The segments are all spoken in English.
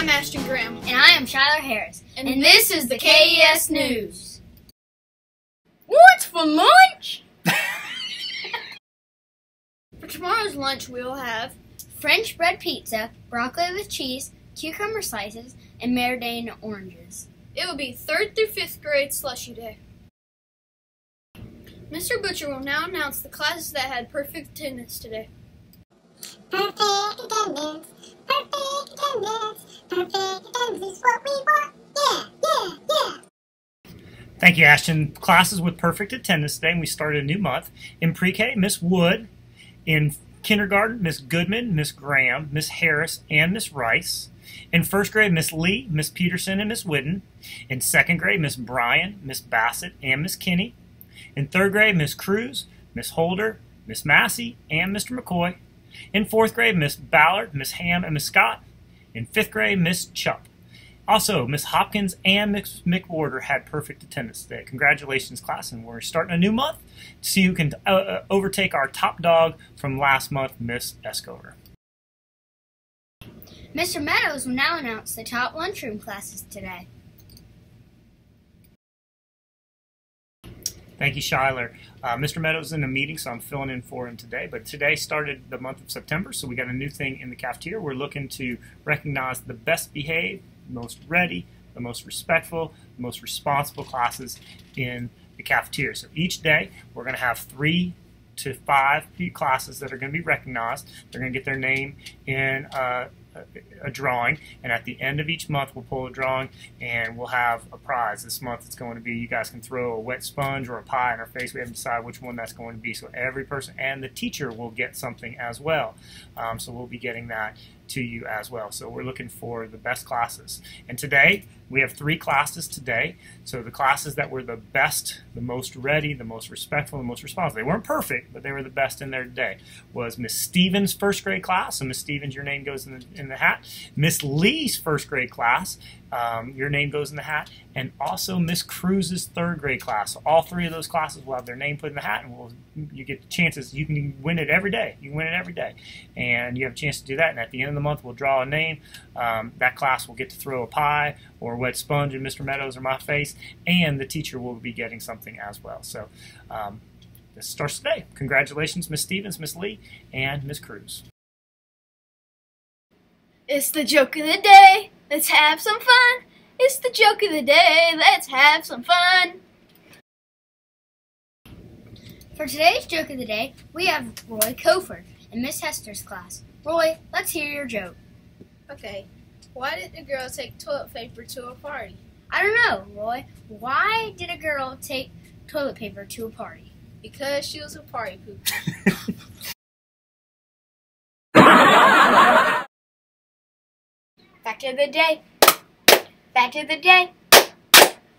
I'm Ashton Graham. And I am Shyler Harris. And And, this is the KES News. What's for lunch? for tomorrow's lunch, we will have French bread pizza, broccoli with cheese, cucumber slices, and mandarin oranges. it will be third through fifth grade slushy day. Mr. Butcher will now announce the classes that had perfect attendance today. Perfect attendance. Perfect attendance. Perfect attendance is what we want. Yeah, yeah, yeah. Thank you, Ashton. Classes with perfect attendance today, and we started a new month. In pre-K, Miss Wood. In kindergarten, Miss Goodman, Miss Graham, Miss Harris, and Miss Rice. In first grade, Miss Lee, Miss Peterson, and Miss Whidden. In second grade, Miss Bryan, Miss Bassett, and Miss Kinney. In third grade, Miss Cruz, Miss Holder, Miss Massey, and Mr. McCoy. In fourth grade, Miss Ballard, Miss Ham, and Miss Scott. In fifth grade, Miss Chupp. Also, Miss Hopkins and Miss McWhorter had perfect attendance today. Congratulations, class, and we're starting a new month to see who can uh, uh, overtake our top dog from last month, Miss Escover. Mr. Meadows will now announce the top lunchroom classes today. Thank you, Shyler. Uh, Mr. Meadows is in a meeting, so I'm filling in for him today. But today started the month of September, so we got a new thing in the cafeteria. We're looking to recognize the best behaved, most ready, the most respectful, the most responsible classes in the cafeteria. So each day, we're going to have three to five classes that are going to be recognized. They're going to get their name in uh, a, drawing, and at the end of each month, we'll pull a drawing and we'll have a prize. This month, it's going to be you guys can throw a wet sponge or a pie in our face. We haven't decided which one that's going to be. So every person and the teacher will get something as well. Um, so we'll be getting that to you as well. So we're looking for the best classes. And today, we have three classes today. So the classes that were the best, the most ready, the most respectful, the most responsive. They weren't perfect, but they were the best in their day. Was Miss Stevens' first grade class. So Miss Stevens, your name goes in the, in the hat. Miss Lee's first grade class. Um, your name goes in the hat, and also Miss Cruz's third grade class. So all three of those classes will have their name put in the hat, and we'll, you get chances. You can win it every day. You win it every day, and you have a chance to do that. And at the end of the month, we'll draw a name. Um, that class will get to throw a pie or a wet sponge in Mr. Meadows or my face, and the teacher will be getting something as well. So. Um, this starts today. Congratulations, Miss Stevens, Miss Lee, and Miss Cruz. It's the joke of the day. Let's have some fun. It's the joke of the day. Let's have some fun. For today's joke of the day, we have Roy Cofer in Miss Hester's class. Roy, let's hear your joke. Okay. Why did the girl take toilet paper to a party? I don't know, Roy. Why did a girl take toilet paper to a party? Because she was a party pooper. Fact of the day. Fact of the day.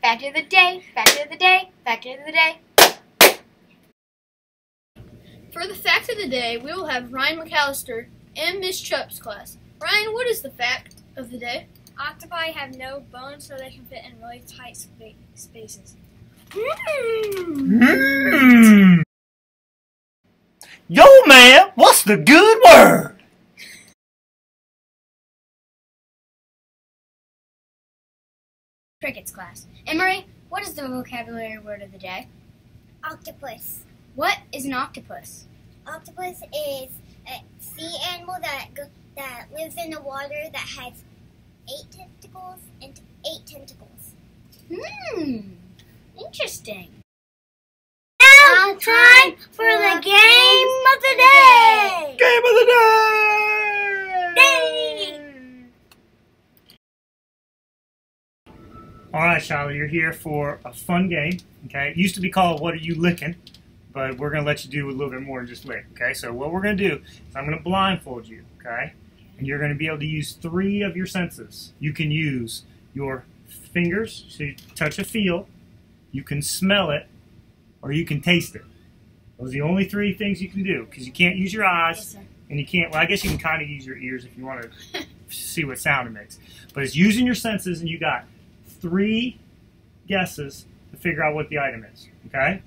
Fact of the day. Fact of the day. Fact of the day. For the fact of the day, we will have Ryan McAllister and Miss Chupp's class. Ryan, what is the fact of the day? Octopi have no bones, so they can fit in really tight spa- spaces. Mm. Yo, man, what's the good word? Cricket's class. Emery, what is the vocabulary word of the day? Octopus. What is an octopus? Octopus is a sea animal that go, that lives in the water that has eight tentacles and eight tentacles. Hmm. Interesting. Now time for the game of the day. Game of the day! All right, Charlotte, you're here for a fun game. Okay, it used to be called "What Are You Licking," but we're gonna let you do a little bit more than just lick. Okay, so what we're gonna do is I'm gonna blindfold you. Okay, and you're gonna be able to use three of your senses. You can use your fingers, so you touch a feel. You can smell it, or you can taste it. Those are the only three things you can do because you can't use your eyes. Yes. And you can't, well, I guess you can kind of use your ears if you want to see what sound it makes. But it's using your senses, and you got three guesses to figure out what the item is. Okay?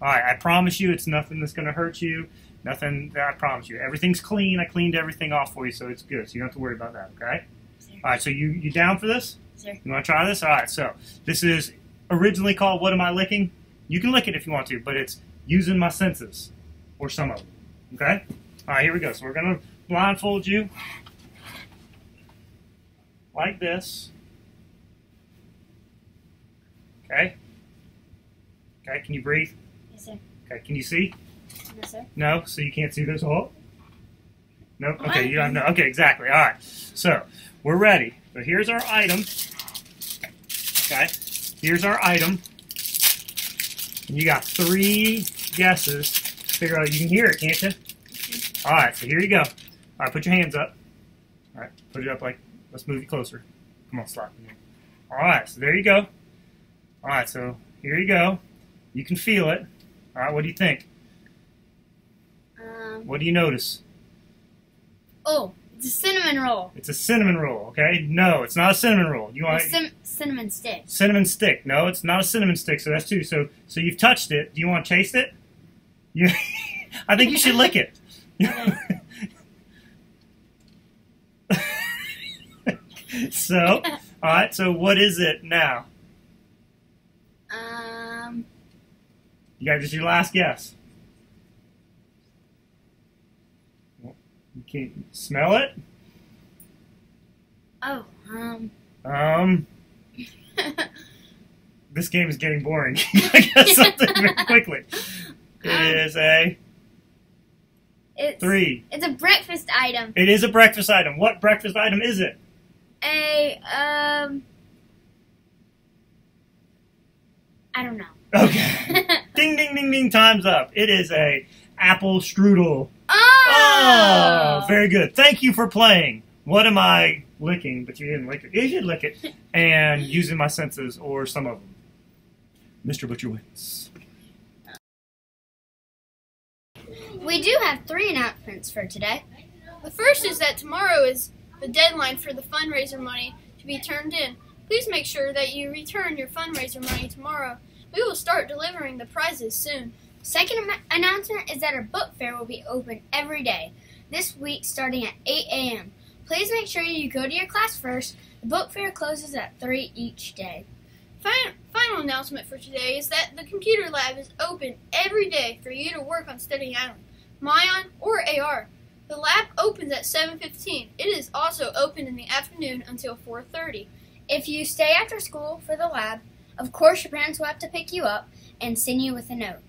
All right, I promise you it's nothing that's going to hurt you. Nothing, I promise you. Everything's clean. I cleaned everything off for you, so it's good. So you don't have to worry about that, okay? Sir. All right, so you you down for this? Sure. You want to try this? All right, so this is originally called "What Am I Licking?" You can lick it if you want to, but it's using my senses, or some of them. Okay. All right, here we go. So we're gonna blindfold you like this. Okay. Okay. Can you breathe? Yes, sir. Okay. Can you see? Yes, sir. No, so you can't see this hole? Nope. Oh, okay, you don't know. Okay, exactly. All right. So we're ready. So here's our item. Okay. Here's our item. And you got three guesses. Figure out you can hear it, can't you? Mm-hmm. All right. So here you go. All right. Put your hands up. All right. Put it up like. Let's move you closer. Come on, slap. All right. So there you go. All right. So here you go. You can feel it. All right. What do you think? Um. What do you notice? Oh, it's a cinnamon roll. It's a cinnamon roll, okay? No, it's not a cinnamon roll. You want A cin- cinnamon stick. cinnamon stick? No, it's not a cinnamon stick. So that's two. So so you've touched it. Do you want to taste it? You, I think you should lick it. so, all right. So what is it now? Um. You got just your last guess. You can't smell it. Oh. Um. Um. This game is getting boring. I guess something very quickly. It is a It's three. It's a breakfast item. It is a breakfast item. What breakfast item is it? A um. I don't know. Okay. ding, ding, ding, ding. Time's up. It is a apple strudel. oh. Oh, very good. Thank you for playing. What am I licking? But you didn't lick it. You should lick it. And using my senses or some of them. Mr. Butcher wins. We do have three announcements for today. The first is that tomorrow is the deadline for the fundraiser money to be turned in. Please make sure that you return your fundraiser money tomorrow. We will start delivering the prizes soon. Second announcement is that our book fair will be open every day, this week starting at 8 a.m. Please make sure you go to your class first. The book fair closes at 3 each day. Fin- final announcement for today is that the computer lab is open every day for you to work on Study Island, Mayan, or AR. The lab opens at 7:15. It is also open in the afternoon until 4:30. If you stay after school for the lab, of course your parents will have to pick you up and send you with a note.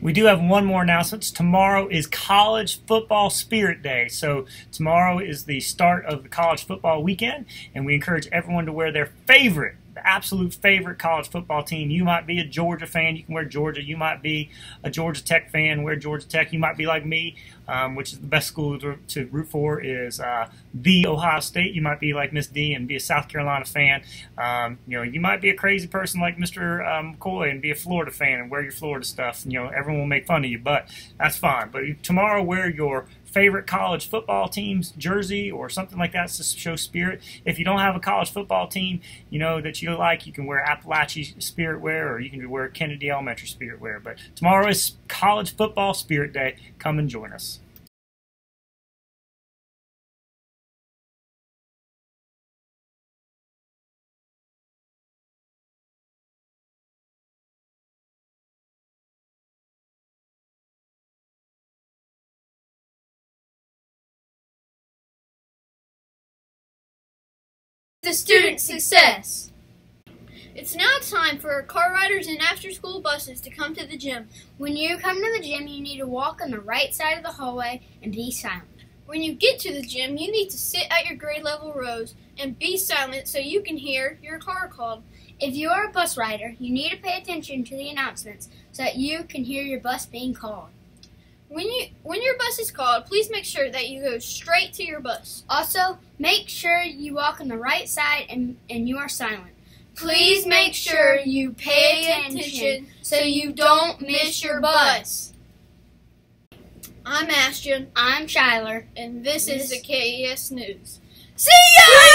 We do have one more announcement. Tomorrow is College Football Spirit Day. So, tomorrow is the start of the college football weekend, and we encourage everyone to wear their favorite, absolute favorite college football team. You might be a Georgia fan, you can wear Georgia. You might be a Georgia Tech fan, wear Georgia Tech. You might be like me, um, which is the best school to, to root for is uh, the Ohio State. You might be like Miss D and be a South Carolina fan. Um, you know, you might be a crazy person like Mr. Um, McCoy and be a Florida fan and wear your Florida stuff. You know, everyone will make fun of you, but that's fine. But tomorrow, wear your favorite college football team's jersey or something like that to show spirit. If you don't have a college football team, you know that you like, you can wear Appalachia spirit wear or you can wear Kennedy Elementary spirit wear. But tomorrow is College Football Spirit Day. Come and join us. The student success. It's now time for car riders and after school buses to come to the gym. When you come to the gym, you need to walk on the right side of the hallway and be silent. When you get to the gym, you need to sit at your grade level rows and be silent so you can hear your car called. If you are a bus rider, you need to pay attention to the announcements so that you can hear your bus being called. When you when your bus is called, please make sure that you go straight to your bus. Also, make sure you walk on the right side and, and you are silent. Please make sure you pay attention so you don't miss your bus. I'm Ashton, I'm Shyler. and this is the KES News. See ya!